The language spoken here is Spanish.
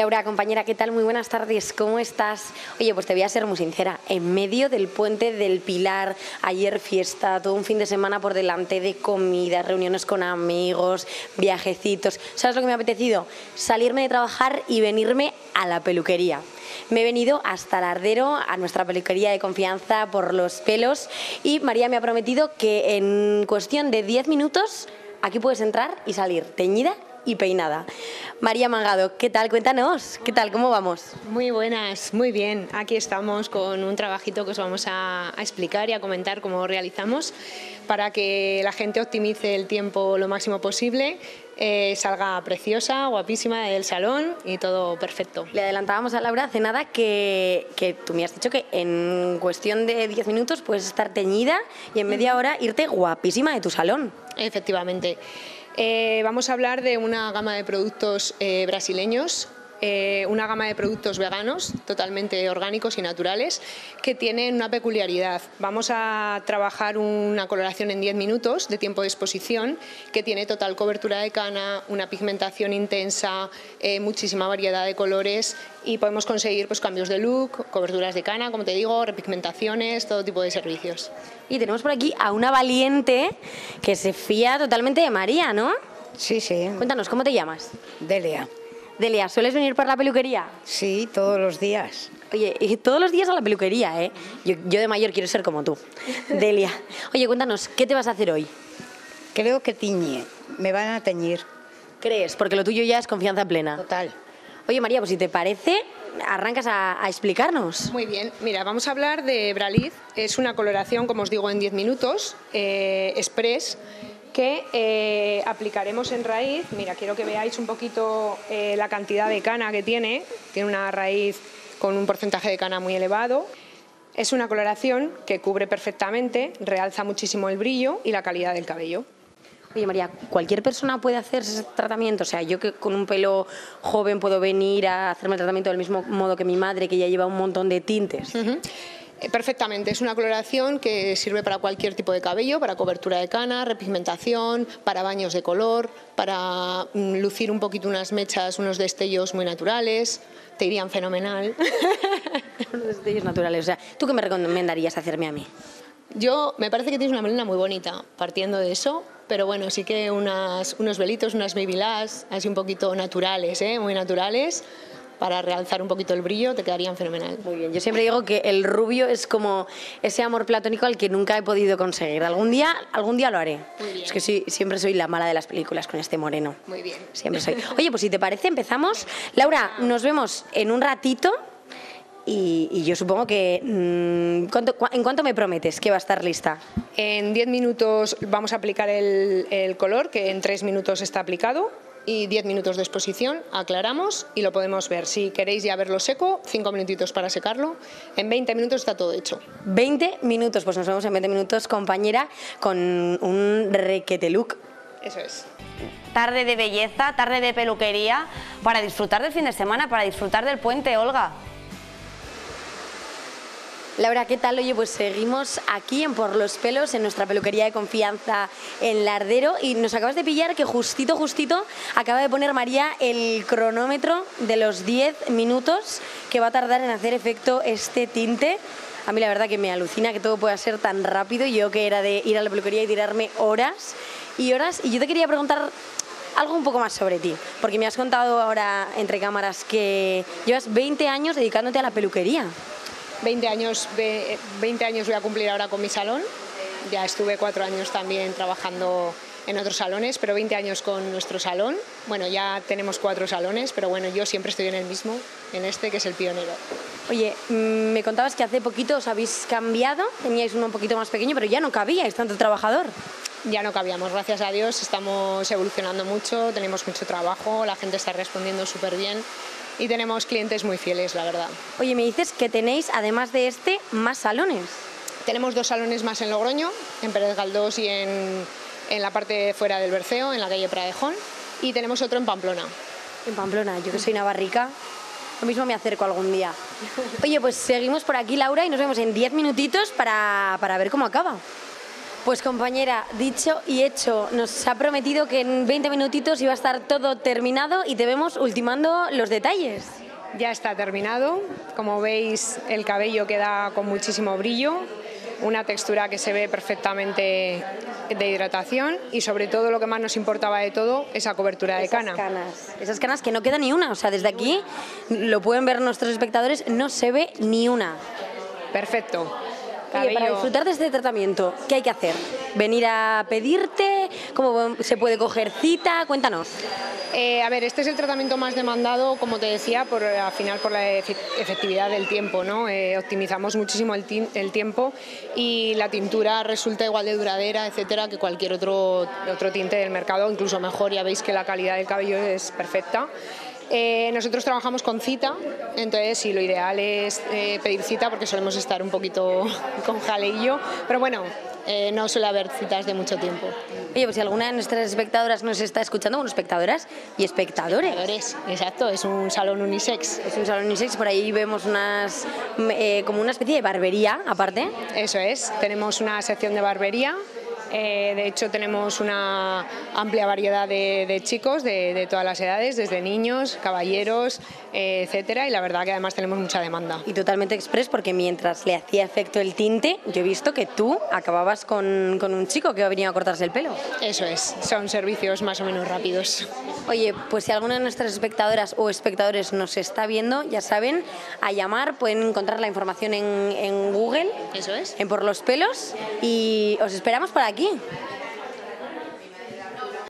Laura, compañera, ¿qué tal? Muy buenas tardes, ¿cómo estás? Oye, pues te voy a ser muy sincera, en medio del puente del Pilar, ayer fiesta, todo un fin de semana por delante de comida, reuniones con amigos, viajecitos. ¿Sabes lo que me ha apetecido? Salirme de trabajar y venirme a la peluquería. Me he venido hasta Lardero, a nuestra peluquería de confianza por los pelos y María me ha prometido que en cuestión de 10 minutos aquí puedes entrar y salir teñida y peinada. María Mangado, ¿qué tal? Cuéntanos, ¿qué tal? ¿Cómo vamos? Muy buenas, muy bien. Aquí estamos con un trabajito que os vamos a, explicar y a comentar cómo realizamos para que la gente optimice el tiempo lo máximo posible, eh, salga preciosa, guapísima del salón y todo perfecto. Le adelantábamos a Laura hace nada que, que tú me has dicho que en cuestión de 10 minutos puedes estar teñida y en media hora irte guapísima de tu salón. Efectivamente. Eh, vamos a hablar de una gama de productos eh, brasileños eh, una gama de productos veganos totalmente orgánicos y naturales que tienen una peculiaridad. Vamos a trabajar una coloración en 10 minutos de tiempo de exposición que tiene total cobertura de cana, una pigmentación intensa, muchísima variedad de colores y podemos conseguir pues, cambios de look, coberturas de cana, como te digo, repigmentaciones, todo tipo de servicios. Y tenemos por aquí a una valiente que se fía totalmente de María, ¿no? Sí, sí. Cuéntanos, ¿cómo te llamas? Delia. Delia, ¿sueles venir por la peluquería? Sí, todos los días. Oye, y todos los días a la peluquería, ¿eh? Yo, yo de mayor quiero ser como tú. Delia. Oye, cuéntanos, ¿qué te vas a hacer hoy? Creo que tiñe. Me van a teñir. ¿Crees? Porque lo tuyo ya es confianza plena. Total. Oye, María, pues si te parece, arrancas a, explicarnos. Muy bien, mira, vamos a hablar de Braliz. Es una coloración, como os digo, en 10 minutos, eh, express, que eh, aplicaremos en raíz. Mira, quiero que veáis un poquito eh, la cantidad de cana que tiene. Tiene una raíz con un porcentaje de cana muy elevado. Es una coloración que cubre perfectamente, realza muchísimo el brillo y la calidad del cabello. Oye María, ¿cualquier persona puede hacer ese tratamiento? O sea, yo que con un pelo joven puedo venir a hacerme el tratamiento del mismo modo que mi madre, que ya lleva un montón de tintes. Eh, perfectamente, es una coloración que sirve para cualquier tipo de cabello, para cobertura de cana, repigmentación, para baños de color, para mm, lucir un poquito unas mechas, unos destellos muy naturales, te irían fenomenal. unos destellos naturales, o sea, ¿tú qué me recomendarías hacerme a mí? Yo, me parece que tienes una melena muy bonita, partiendo de eso, pero bueno, sí que unas, unos velitos, unas baby así un poquito naturales, ¿eh? muy naturales, para realzar un poquito el brillo, te quedarían fenomenal. Muy bien, yo siempre digo que el rubio es como ese amor platónico al que nunca he podido conseguir. Algún día, algún día lo haré. Muy bien. Es que sí, siempre soy la mala de las películas con este moreno. Muy bien. Siempre soy. Oye, pues si te parece, empezamos. Laura, nos vemos en un ratito y, yo supongo que... Mm, ¿En cuánto me prometes que va a estar lista? En 10 minutos vamos a aplicar el, color, que en 3 minutos está aplicado y 10 minutos de exposición, aclaramos y lo podemos ver. Si queréis ya verlo seco, 5 minutitos para secarlo. En 20 minutos está todo hecho. 20 minutos, pues nos vemos en 20 minutos, compañera, con un requete look. Eso es. Tarde de belleza, tarde de peluquería, para disfrutar del fin de semana, para disfrutar del puente, Olga. Laura, ¿qué tal? Oye, pues seguimos aquí en Por los Pelos, en nuestra peluquería de confianza en Lardero y nos acabas de pillar que justito, justito acaba de poner María el cronómetro de los 10 minutos que va a tardar en hacer efecto este tinte. A mí la verdad que me alucina que todo pueda ser tan rápido. Yo que era de ir a la peluquería y tirarme horas y horas. Y yo te quería preguntar algo un poco más sobre ti, porque me has contado ahora entre cámaras que llevas 20 años dedicándote a la peluquería. 20 años, 20 años voy a cumplir ahora con mi salón. Ya estuve cuatro años también trabajando en otros salones, pero 20 años con nuestro salón. Bueno, ya tenemos cuatro salones, pero bueno, yo siempre estoy en el mismo, en este que es el pionero. Oye, mm, me contabas que hace poquito os habéis cambiado, teníais uno un poquito más pequeño, pero ya no cabíais tanto trabajador. Ya no cabíamos, gracias a Dios, estamos evolucionando mucho, tenemos mucho trabajo, la gente está respondiendo súper bien y tenemos clientes muy fieles, la verdad. Oye, me dices que tenéis, además de este, más salones. Tenemos dos salones más en Logroño, en Pérez Galdós y en, en la parte fuera del Berceo, en la calle Pradejón, y tenemos otro en Pamplona. En Pamplona, yo que soy navarrica, lo mismo me acerco algún día. Oye, pues seguimos por aquí, Laura, y nos vemos en 10 minutitos para, para ver cómo acaba. Pues compañera, dicho y hecho, nos ha prometido que en 20 minutitos iba a estar todo terminado y te vemos ultimando los detalles. Ya está terminado. Como veis, el cabello queda con muchísimo brillo, una textura que se ve perfectamente de hidratación y sobre todo lo que más nos importaba de todo, esa cobertura de Esas cana. canas. Esas canas que no queda ni una. O sea, desde aquí lo pueden ver nuestros espectadores, no se ve ni una. Perfecto. Oye, para disfrutar de este tratamiento, ¿qué hay que hacer? ¿Venir a pedirte? ¿Cómo se puede coger cita? Cuéntanos. Eh, a ver, este es el tratamiento más demandado, como te decía, por, al final por la efe- efectividad del tiempo. ¿no? Eh, optimizamos muchísimo el tiempo y la tintura resulta igual de duradera, etcétera, que cualquier otro, otro tinte del mercado, incluso mejor. Ya veis que la calidad del cabello es perfecta. Eh, nosotros trabajamos con cita, entonces sí, lo ideal es eh, pedir cita porque solemos estar un poquito con jaleillo, pero bueno, eh, no suele haber citas de mucho tiempo. Oye, pues si alguna de nuestras espectadoras nos está escuchando, bueno, espectadoras y espectadores. Espectadores, Exacto, es un salón unisex. Es un salón unisex, por ahí vemos unas, eh, como una especie de barbería aparte. Eso es, tenemos una sección de barbería. Eh, de hecho, tenemos una amplia variedad de, de chicos de, de todas las edades, desde niños, caballeros, eh, etcétera. Y la verdad que además tenemos mucha demanda. Y totalmente express porque mientras le hacía efecto el tinte, yo he visto que tú acababas con, con un chico que venido a cortarse el pelo. Eso es, son servicios más o menos rápidos. Oye, pues si alguna de nuestras espectadoras o espectadores nos está viendo, ya saben, a llamar, pueden encontrar la información en, en Google, Eso es. en Por los Pelos, y os esperamos por aquí. Tiaguinho?